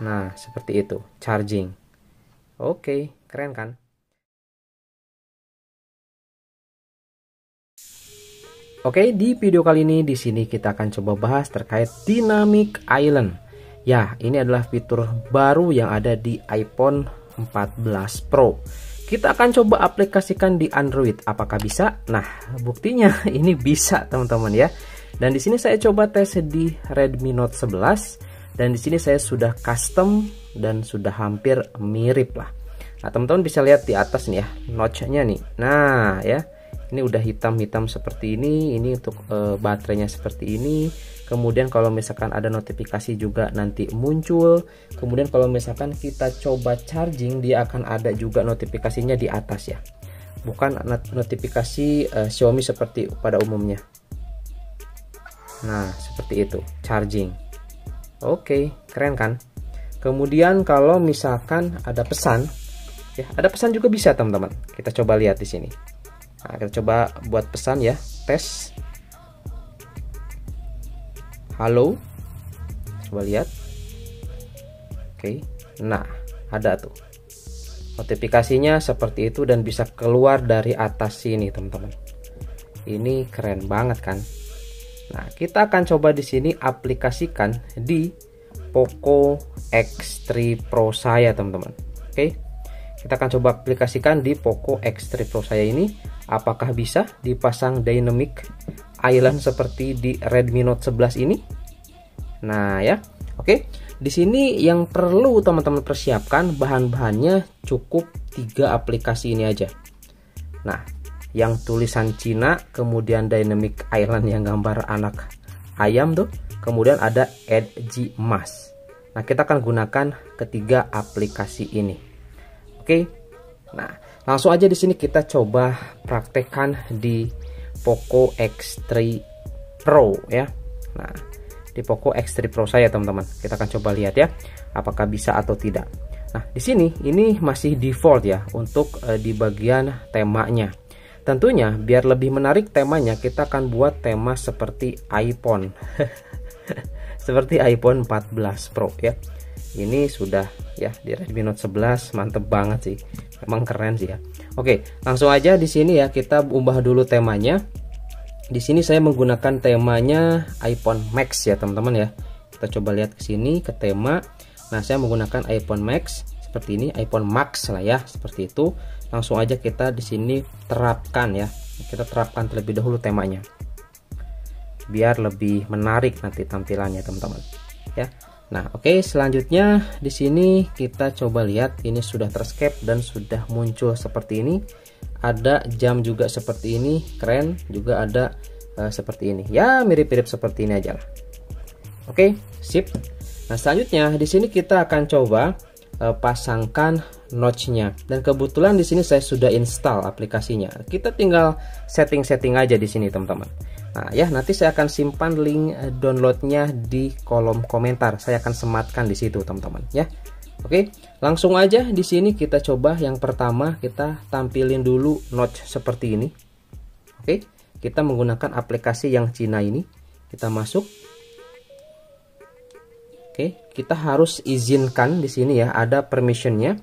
Nah, seperti itu, charging. Oke, keren kan? Oke, di video kali ini di sini kita akan coba bahas terkait Dynamic Island. Ya, ini adalah fitur baru yang ada di iPhone 14 Pro. Kita akan coba aplikasikan di Android. Apakah bisa? Nah, buktinya ini bisa, teman-teman ya. Dan di sini saya coba tes di Redmi Note 11 dan di sini saya sudah custom dan sudah hampir mirip lah. Nah, teman-teman bisa lihat di atas nih ya, notch-nya nih. Nah, ya ini udah hitam-hitam seperti ini ini untuk e, baterainya seperti ini. Kemudian kalau misalkan ada notifikasi juga nanti muncul. Kemudian kalau misalkan kita coba charging dia akan ada juga notifikasinya di atas ya. Bukan notifikasi e, Xiaomi seperti pada umumnya. Nah seperti itu charging oke keren kan kemudian kalau misalkan ada pesan ya ada pesan juga bisa teman-teman kita coba lihat di sini Nah, kita coba buat pesan ya, tes. Halo. Coba lihat. Oke. Nah, ada tuh. Notifikasinya seperti itu dan bisa keluar dari atas sini, teman-teman. Ini keren banget kan? Nah, kita akan coba di sini aplikasikan di Poco X3 Pro saya, teman-teman. Oke. Kita akan coba aplikasikan di Poco X3 Pro saya ini. Apakah bisa dipasang dynamic island seperti di Redmi Note 11 ini? Nah ya, oke. Di sini yang perlu teman-teman persiapkan bahan-bahannya cukup tiga aplikasi ini aja. Nah, yang tulisan Cina, kemudian Dynamic Island yang gambar anak ayam tuh, kemudian ada Edge Mas. Nah, kita akan gunakan ketiga aplikasi ini. Oke. Nah, langsung aja di sini kita coba praktekkan di Poco X3 Pro ya. Nah, di Poco X3 Pro saya teman-teman. Kita akan coba lihat ya apakah bisa atau tidak. Nah, di sini ini masih default ya untuk uh, di bagian temanya. Tentunya biar lebih menarik temanya kita akan buat tema seperti iPhone. seperti iPhone 14 Pro ya. Ini sudah ya di Redmi Note 11 mantep banget sih. Emang keren sih ya. Oke langsung aja di sini ya kita ubah dulu temanya. Di sini saya menggunakan temanya iPhone Max ya teman-teman ya. Kita coba lihat ke sini ke tema. Nah saya menggunakan iPhone Max. Seperti ini iPhone Max lah ya. Seperti itu langsung aja kita di sini terapkan ya kita terapkan terlebih dahulu temanya biar lebih menarik nanti tampilannya teman-teman ya Nah, oke, okay, selanjutnya di sini kita coba lihat ini sudah terscape dan sudah muncul seperti ini. Ada jam juga seperti ini, keren. Juga ada uh, seperti ini. Ya, mirip-mirip seperti ini aja lah. Oke, okay, sip. Nah, selanjutnya di sini kita akan coba uh, pasangkan notch-nya. Dan kebetulan di sini saya sudah install aplikasinya. Kita tinggal setting-setting aja di sini, teman-teman. Nah ya nanti saya akan simpan link eh, downloadnya di kolom komentar. Saya akan sematkan di situ teman-teman ya. Oke, langsung aja di sini kita coba yang pertama kita tampilin dulu notch seperti ini. Oke, kita menggunakan aplikasi yang Cina ini. Kita masuk. Oke, kita harus izinkan di sini ya, ada permissionnya.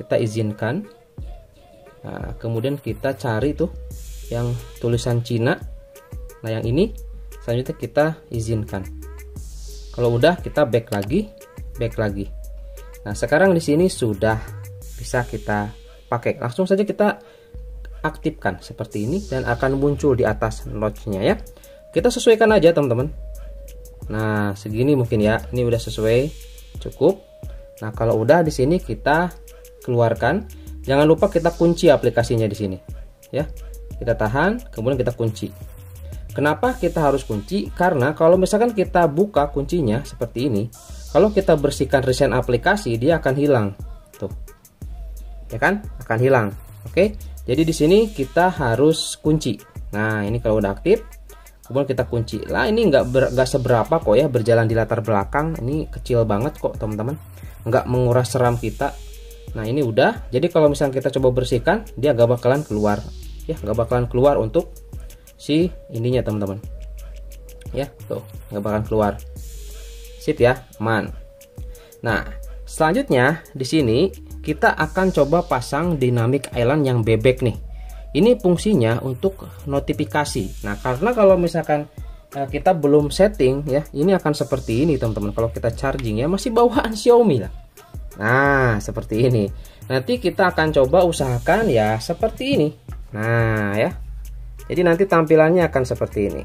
Kita izinkan. Nah, kemudian kita cari tuh yang tulisan Cina. Nah yang ini selanjutnya kita izinkan. Kalau udah kita back lagi back lagi. Nah sekarang di sini sudah bisa kita pakai. Langsung saja kita aktifkan seperti ini dan akan muncul di atas notch-nya ya. Kita sesuaikan aja teman-teman. Nah segini mungkin ya. Ini udah sesuai cukup. Nah kalau udah di sini kita keluarkan jangan lupa kita kunci aplikasinya di sini ya kita tahan kemudian kita kunci Kenapa kita harus kunci? Karena kalau misalkan kita buka kuncinya seperti ini, kalau kita bersihkan recent aplikasi, dia akan hilang. Tuh. Ya kan? Akan hilang. Oke. Jadi di sini kita harus kunci. Nah, ini kalau udah aktif, kemudian kita kunci. Lah ini nggak nggak seberapa kok ya berjalan di latar belakang. Ini kecil banget kok, teman-teman. Nggak menguras seram kita. Nah, ini udah. Jadi kalau misalnya kita coba bersihkan, dia nggak bakalan keluar. Ya, nggak bakalan keluar untuk si ininya teman-teman. Ya tuh nggak bakalan keluar. Sip ya man nah selanjutnya di sini kita akan coba pasang dynamic island yang bebek nih. Ini fungsinya untuk notifikasi. Nah karena kalau misalkan uh, kita belum setting ya ini akan seperti ini teman-teman. Kalau kita charging ya masih bawaan Xiaomi lah nah seperti ini. Nanti kita akan coba usahakan ya seperti ini. Nah ya. Jadi nanti tampilannya akan seperti ini.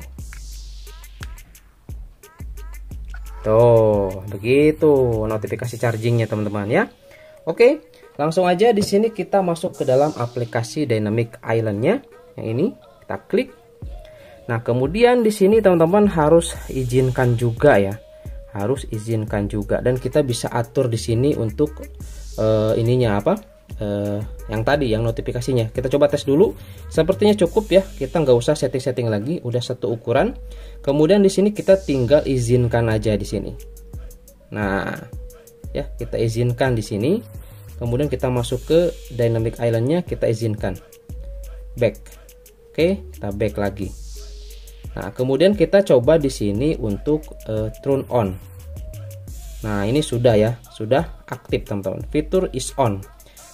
Tuh begitu notifikasi chargingnya teman-teman ya. Oke langsung aja di sini kita masuk ke dalam aplikasi dynamic islandnya. Yang ini kita klik. Nah kemudian di sini teman-teman harus izinkan juga ya harus izinkan juga. Dan kita bisa atur di sini untuk uh, ininya apa uh, yang tadi yang notifikasinya. Kita coba tes dulu. Sepertinya cukup ya. Kita nggak usah setting-setting lagi. Udah satu ukuran. Kemudian di sini kita tinggal izinkan aja di sini. Nah ya kita izinkan di sini. Kemudian kita masuk ke dynamic islandnya kita izinkan. Back. Oke kita back lagi nah kemudian kita coba di sini untuk uh, turn on nah ini sudah ya sudah aktif teman-teman fitur is on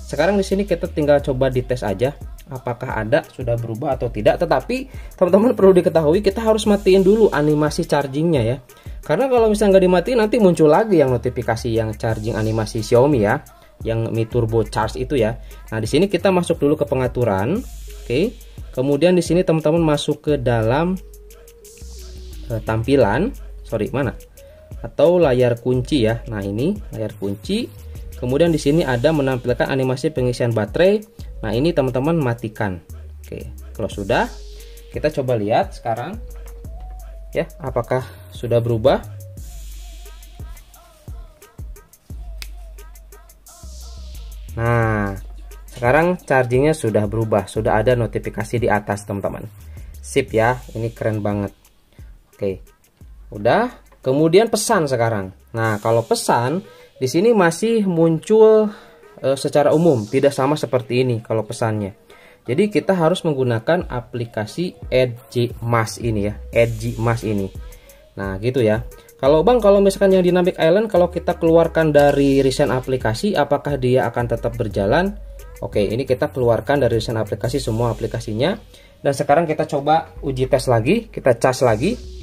sekarang di sini kita tinggal coba dites aja apakah ada sudah berubah atau tidak. Tetapi teman-teman perlu diketahui kita harus matiin dulu animasi chargingnya ya. Karena kalau misalnya nggak dimatiin nanti muncul lagi yang notifikasi yang charging animasi Xiaomi ya, yang Mi Turbo Charge itu ya. Nah di sini kita masuk dulu ke pengaturan, oke. Kemudian di sini teman-teman masuk ke dalam uh, tampilan, sorry mana? Atau layar kunci ya. Nah ini layar kunci Kemudian di sini ada menampilkan animasi pengisian baterai. Nah, ini teman-teman matikan. Oke, kalau sudah, kita coba lihat sekarang ya, apakah sudah berubah? Nah, sekarang chargingnya sudah berubah, sudah ada notifikasi di atas teman-teman. Sip ya, ini keren banget. Oke, udah. Kemudian pesan sekarang. Nah, kalau pesan di sini masih muncul e, secara umum, tidak sama seperti ini kalau pesannya. Jadi kita harus menggunakan aplikasi Edge Mas ini ya, Edge Mas ini. Nah, gitu ya. Kalau Bang, kalau misalkan yang Dynamic Island kalau kita keluarkan dari recent aplikasi, apakah dia akan tetap berjalan? Oke, ini kita keluarkan dari recent aplikasi semua aplikasinya. Dan sekarang kita coba uji tes lagi, kita cas lagi.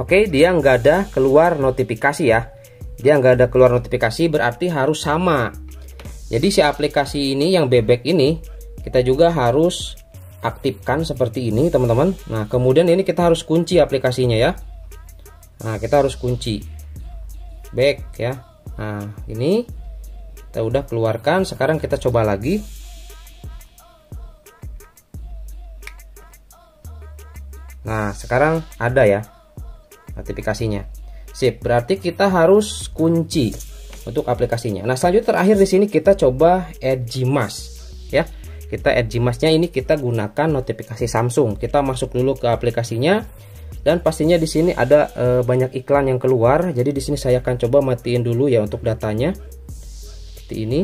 Oke, dia nggak ada keluar notifikasi ya. Dia nggak ada keluar notifikasi berarti harus sama. Jadi si aplikasi ini yang bebek ini kita juga harus aktifkan seperti ini teman-teman. Nah kemudian ini kita harus kunci aplikasinya ya. Nah kita harus kunci back ya. Nah ini kita udah keluarkan. Sekarang kita coba lagi. Nah sekarang ada ya notifikasinya. Sip, berarti kita harus kunci untuk aplikasinya. Nah, selanjutnya terakhir di sini kita coba Edgimas ya. Kita Edgimasnya ini kita gunakan notifikasi Samsung. Kita masuk dulu ke aplikasinya dan pastinya di sini ada e, banyak iklan yang keluar. Jadi di sini saya akan coba matiin dulu ya untuk datanya. Seperti ini.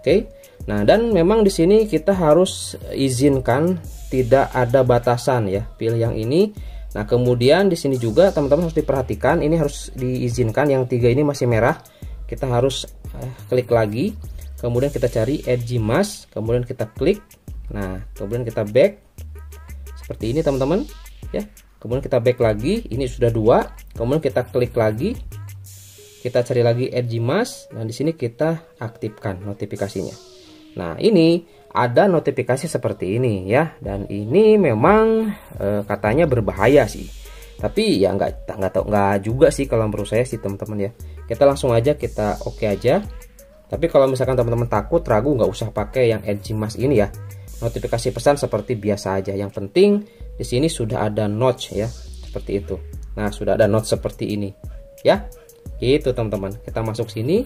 Oke. Nah, dan memang di sini kita harus izinkan tidak ada batasan ya. Pilih yang ini Nah, kemudian di sini juga teman-teman harus diperhatikan, ini harus diizinkan yang tiga ini masih merah. Kita harus eh, klik lagi, kemudian kita cari edge mask, kemudian kita klik. Nah, kemudian kita back seperti ini teman-teman, ya. Kemudian kita back lagi, ini sudah dua. Kemudian kita klik lagi, kita cari lagi edge mask, dan di sini kita aktifkan notifikasinya. Nah, ini ada notifikasi seperti ini ya. Dan ini memang e, katanya berbahaya sih. Tapi ya nggak nggak tahu nggak juga sih kalau menurut saya sih teman-teman ya. Kita langsung aja kita oke okay aja. Tapi kalau misalkan teman-teman takut ragu nggak usah pakai yang edge mas ini ya. Notifikasi pesan seperti biasa aja. Yang penting di sini sudah ada notch ya seperti itu. Nah sudah ada notch seperti ini ya. Itu teman-teman. Kita masuk sini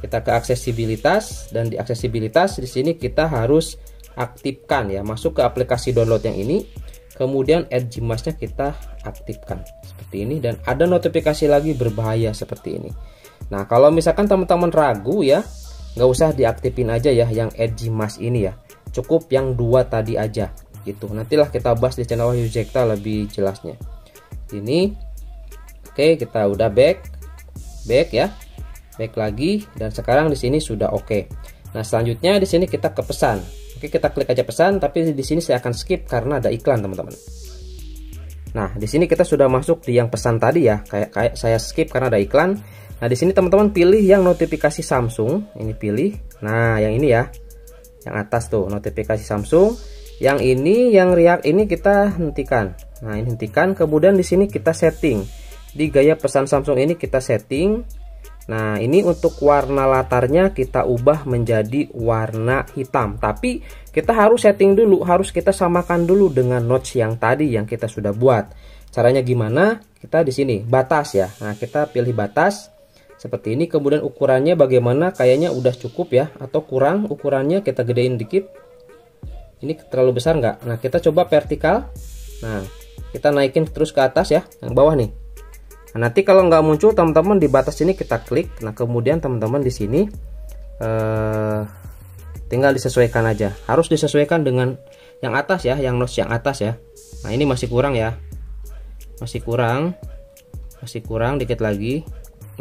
kita ke aksesibilitas dan di aksesibilitas di sini kita harus aktifkan ya. Masuk ke aplikasi download yang ini kemudian edge masnya kita aktifkan. Seperti ini dan ada notifikasi lagi berbahaya seperti ini. Nah kalau misalkan teman-teman ragu ya nggak usah diaktifin aja ya yang edge mas ini ya. Cukup yang dua tadi aja gitu. Nantilah kita bahas di channel Yuzekta lebih jelasnya. Ini Oke, kita udah back. Back ya. Back lagi dan sekarang di sini sudah oke. Nah, selanjutnya di sini kita ke pesan. Oke, kita klik aja pesan tapi di sini saya akan skip karena ada iklan, teman-teman. Nah, di sini kita sudah masuk di yang pesan tadi ya. Kayak kayak saya skip karena ada iklan. Nah, di sini teman-teman pilih yang notifikasi Samsung. Ini pilih. Nah, yang ini ya. Yang atas tuh notifikasi Samsung. Yang ini yang React ini kita hentikan. Nah, ini hentikan. Kemudian di sini kita setting di gaya pesan Samsung ini kita setting Nah ini untuk warna latarnya kita ubah menjadi warna hitam. Tapi kita harus setting dulu Harus kita samakan dulu dengan notch yang tadi yang kita sudah buat. Caranya gimana? Kita di sini batas ya. Nah kita pilih batas. Seperti ini kemudian ukurannya bagaimana? Kayaknya udah cukup ya atau kurang ukurannya? Kita gedein dikit. Ini terlalu besar nggak? Nah kita coba vertikal. Nah kita naikin terus ke atas ya yang bawah nih Nah, nanti kalau nggak muncul teman-teman di batas ini kita klik. Nah kemudian teman-teman di sini eh, tinggal disesuaikan aja. Harus disesuaikan dengan yang atas ya, yang notch yang atas ya. Nah ini masih kurang ya, masih kurang, masih kurang dikit lagi.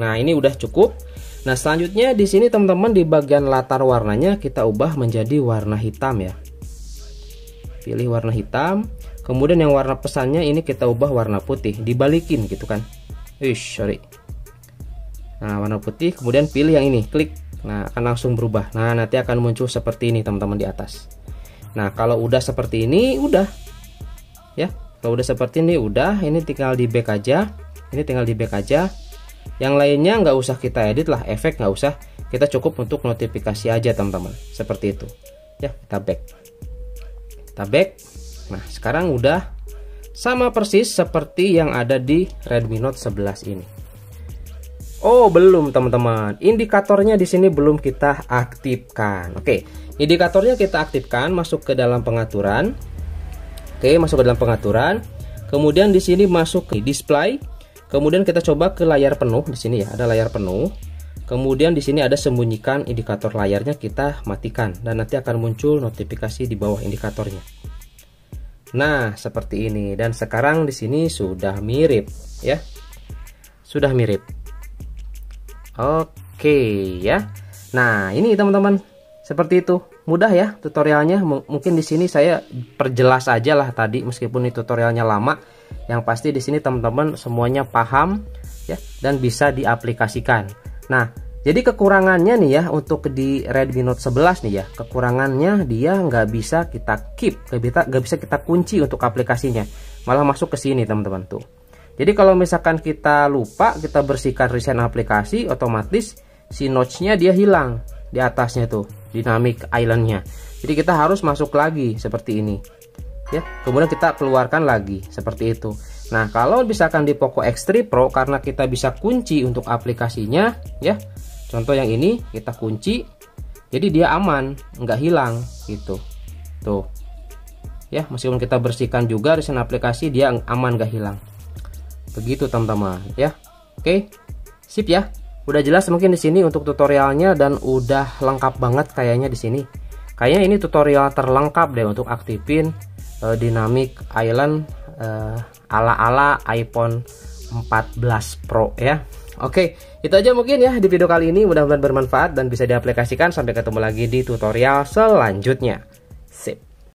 Nah ini udah cukup. Nah selanjutnya di sini teman-teman di bagian latar warnanya kita ubah menjadi warna hitam ya. Pilih warna hitam. Kemudian yang warna pesannya ini kita ubah warna putih, dibalikin gitu kan. Ish, sorry. Nah, warna putih, kemudian pilih yang ini, klik. Nah, akan langsung berubah. Nah, nanti akan muncul seperti ini, teman-teman di atas. Nah, kalau udah seperti ini, udah. Ya, kalau udah seperti ini, udah. Ini tinggal di back aja. Ini tinggal di back aja. Yang lainnya nggak usah kita edit lah, efek nggak usah. Kita cukup untuk notifikasi aja, teman-teman. Seperti itu. Ya, kita back. Kita back. Nah, sekarang udah sama persis seperti yang ada di Redmi Note 11 ini. Oh, belum teman-teman. Indikatornya di sini belum kita aktifkan. Oke, indikatornya kita aktifkan masuk ke dalam pengaturan. Oke, masuk ke dalam pengaturan. Kemudian di sini masuk ke display. Kemudian kita coba ke layar penuh di sini ya, ada layar penuh. Kemudian di sini ada sembunyikan indikator layarnya kita matikan dan nanti akan muncul notifikasi di bawah indikatornya. Nah, seperti ini dan sekarang di sini sudah mirip ya. Sudah mirip. Oke ya. Nah, ini teman-teman. Seperti itu. Mudah ya tutorialnya. M mungkin di sini saya perjelas aja lah tadi meskipun ini tutorialnya lama. Yang pasti di sini teman-teman semuanya paham ya dan bisa diaplikasikan. Nah, jadi kekurangannya nih ya untuk di Redmi Note 11 nih ya, kekurangannya dia nggak bisa kita keep, nggak bisa bisa kita kunci untuk aplikasinya, malah masuk ke sini teman-teman tuh. Jadi kalau misalkan kita lupa kita bersihkan resign aplikasi, otomatis si notch-nya dia hilang di atasnya tuh, dynamic island-nya. Jadi kita harus masuk lagi seperti ini. Ya, kemudian kita keluarkan lagi seperti itu. Nah, kalau misalkan di Poco X3 Pro karena kita bisa kunci untuk aplikasinya, ya contoh yang ini kita kunci jadi dia aman nggak hilang gitu. Tuh. Ya meskipun kita bersihkan juga desain aplikasi dia aman nggak hilang. Begitu teman-teman ya. Oke. Sip ya. Udah jelas mungkin di sini untuk tutorialnya dan udah lengkap banget kayaknya di sini. Kayaknya ini tutorial terlengkap deh untuk aktifin uh, dynamic island uh, ala-ala iPhone 14 Pro ya Oke, itu aja mungkin ya di video kali ini. Mudah-mudahan bermanfaat dan bisa diaplikasikan. Sampai ketemu lagi di tutorial selanjutnya.